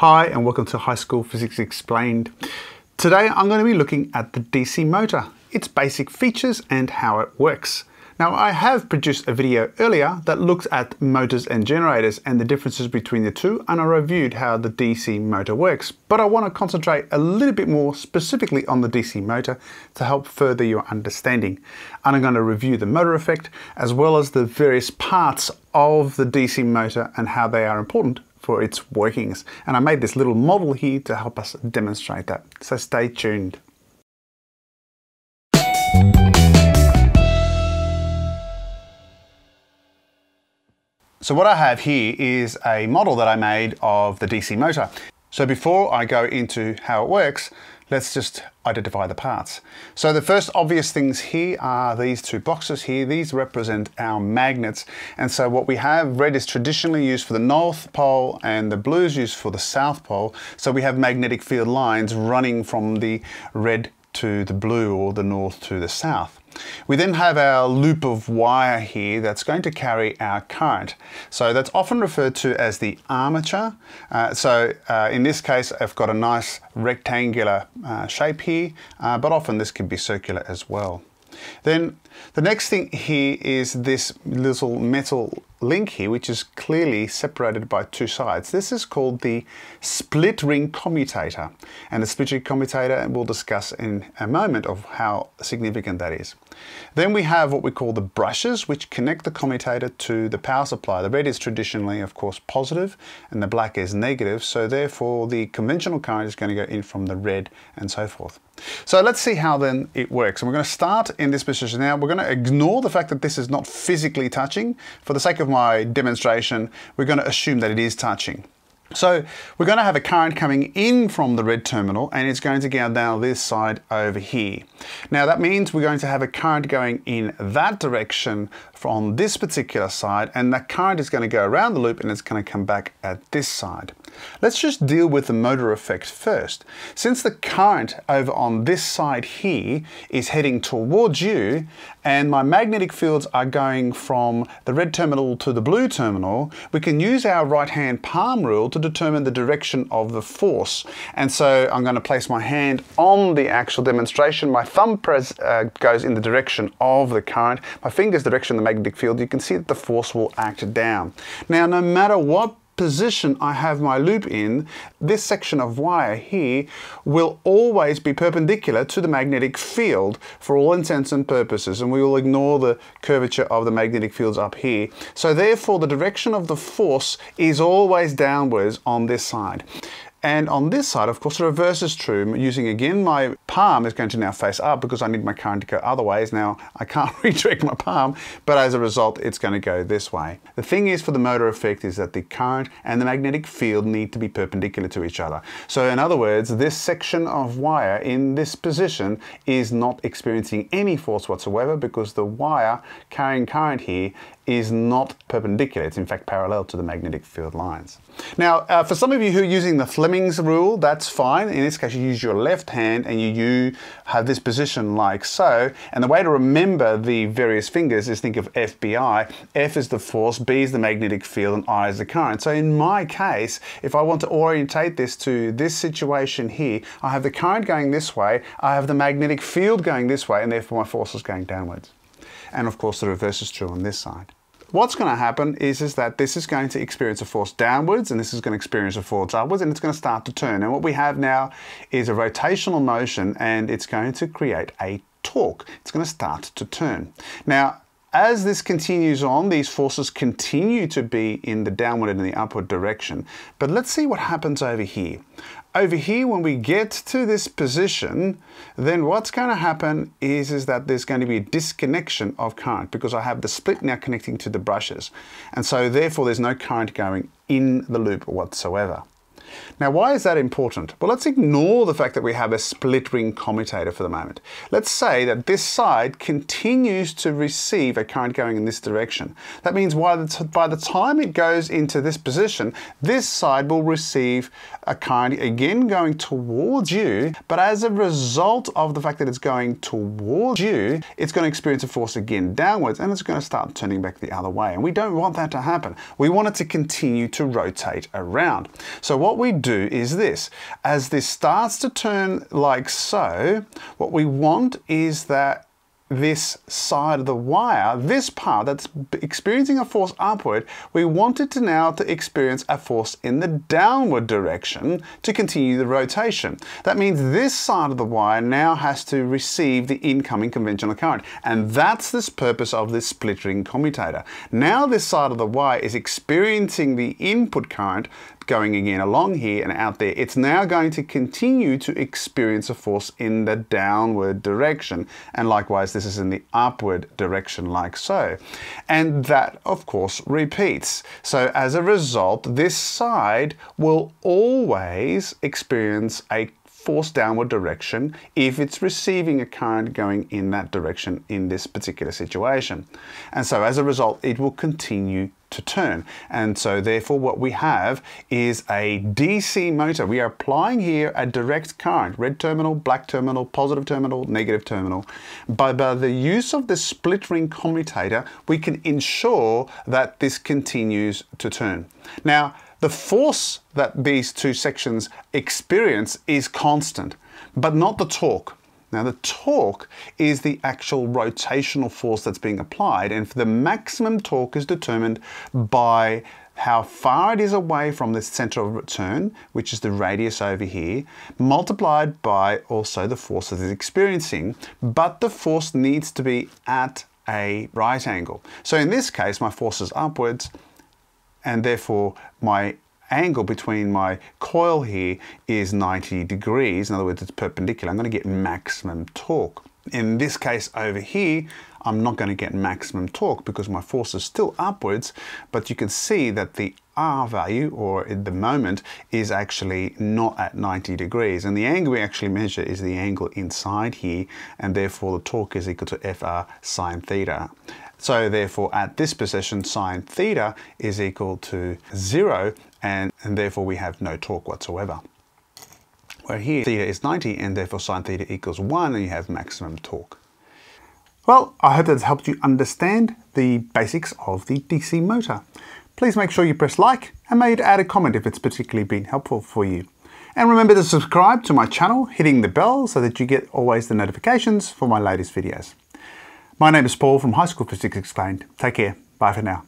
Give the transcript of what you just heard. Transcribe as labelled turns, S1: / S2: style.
S1: Hi and welcome to High School Physics Explained. Today I'm going to be looking at the DC motor, its basic features and how it works. Now I have produced a video earlier that looks at motors and generators and the differences between the two and I reviewed how the DC motor works. But I want to concentrate a little bit more specifically on the DC motor to help further your understanding. And I'm going to review the motor effect as well as the various parts of the DC motor and how they are important for its workings. And I made this little model here to help us demonstrate that. So stay tuned. So what I have here is a model that I made of the DC motor. So before I go into how it works, let's just identify the parts. So the first obvious things here are these two boxes here. These represent our magnets. And so what we have, red is traditionally used for the north pole and the blue is used for the south pole. So we have magnetic field lines running from the red to the blue or the north to the south. We then have our loop of wire here that's going to carry our current. So that's often referred to as the armature. Uh, so uh, in this case, I've got a nice rectangular uh, shape here, uh, but often this can be circular as well. Then the next thing here is this little metal link here, which is clearly separated by two sides. This is called the split ring commutator. And the split ring commutator we'll discuss in a moment of how significant that is. Then we have what we call the brushes, which connect the commutator to the power supply. The red is traditionally, of course, positive, and the black is negative. So therefore, the conventional current is going to go in from the red and so forth. So let's see how then it works. And we're going to start in this position now. We're going to ignore the fact that this is not physically touching. For the sake of my demonstration, we're going to assume that it is touching. So we're going to have a current coming in from the red terminal and it's going to go down this side over here. Now that means we're going to have a current going in that direction from this particular side and that current is going to go around the loop and it's going to come back at this side. Let's just deal with the motor effect first. Since the current over on this side here is heading towards you and my magnetic fields are going from the red terminal to the blue terminal, we can use our right hand palm rule to determine the direction of the force. And so I'm going to place my hand on the actual demonstration. My thumb press uh, goes in the direction of the current. My finger's direction the magnetic field. You can see that the force will act down. Now, no matter what position I have my loop in, this section of wire here will always be perpendicular to the magnetic field for all intents and purposes and we will ignore the curvature of the magnetic fields up here. So therefore the direction of the force is always downwards on this side. And on this side, of course, the reverse is true. Using again, my palm is going to now face up because I need my current to go other ways. Now, I can't redirect my palm, but as a result, it's going to go this way. The thing is for the motor effect is that the current and the magnetic field need to be perpendicular to each other. So in other words, this section of wire in this position is not experiencing any force whatsoever because the wire carrying current here is not perpendicular. It's in fact parallel to the magnetic field lines. Now, uh, for some of you who are using the Fleming's rule, that's fine. In this case, you use your left hand and you, you have this position like so. And the way to remember the various fingers is think of FBI. F is the force, B is the magnetic field, and I is the current. So in my case, if I want to orientate this to this situation here, I have the current going this way, I have the magnetic field going this way, and therefore my force is going downwards. And of course, the reverse is true on this side. What's going to happen is, is that this is going to experience a force downwards and this is going to experience a force upwards and it's going to start to turn. And what we have now is a rotational motion and it's going to create a torque. It's going to start to turn. Now, as this continues on, these forces continue to be in the downward and the upward direction. But let's see what happens over here. Over here, when we get to this position, then what's going to happen is, is that there's going to be a disconnection of current because I have the split now connecting to the brushes. And so therefore there's no current going in the loop whatsoever. Now, why is that important? Well, let's ignore the fact that we have a split ring commutator for the moment. Let's say that this side continues to receive a current going in this direction. That means by the time it goes into this position, this side will receive a current again going towards you, but as a result of the fact that it's going towards you, it's going to experience a force again downwards and it's going to start turning back the other way. And we don't want that to happen. We want it to continue to rotate around. So what what we do is this. As this starts to turn like so, what we want is that this side of the wire, this part that's experiencing a force upward, we want it to now to experience a force in the downward direction to continue the rotation. That means this side of the wire now has to receive the incoming conventional current. And that's this purpose of this split ring commutator. Now this side of the wire is experiencing the input current going again along here and out there, it's now going to continue to experience a force in the downward direction. And likewise, this is in the upward direction like so. And that, of course, repeats. So as a result, this side will always experience a force downward direction if it's receiving a current going in that direction in this particular situation. And so as a result, it will continue to turn. And so therefore what we have is a DC motor. We are applying here a direct current, red terminal, black terminal, positive terminal, negative terminal. By, by the use of the split ring commutator, we can ensure that this continues to turn. Now, the force that these two sections experience is constant, but not the torque. Now the torque is the actual rotational force that's being applied and the maximum torque is determined by how far it is away from the center of return, which is the radius over here, multiplied by also the force that it's experiencing, but the force needs to be at a right angle. So in this case, my force is upwards, and therefore my angle between my coil here is 90 degrees. In other words, it's perpendicular. I'm going to get maximum torque. In this case over here, I'm not going to get maximum torque because my force is still upwards, but you can see that the R value, or at the moment, is actually not at 90 degrees. And the angle we actually measure is the angle inside here, and therefore the torque is equal to FR sine theta. So therefore at this position sine theta is equal to zero and, and therefore we have no torque whatsoever. Where here theta is 90 and therefore sine theta equals 1 and you have maximum torque. Well, I hope that's helped you understand the basics of the DC motor. Please make sure you press like and maybe add a comment if it's particularly been helpful for you. And remember to subscribe to my channel, hitting the bell so that you get always the notifications for my latest videos. My name is Paul from High School Physics Explained. Take care. Bye for now.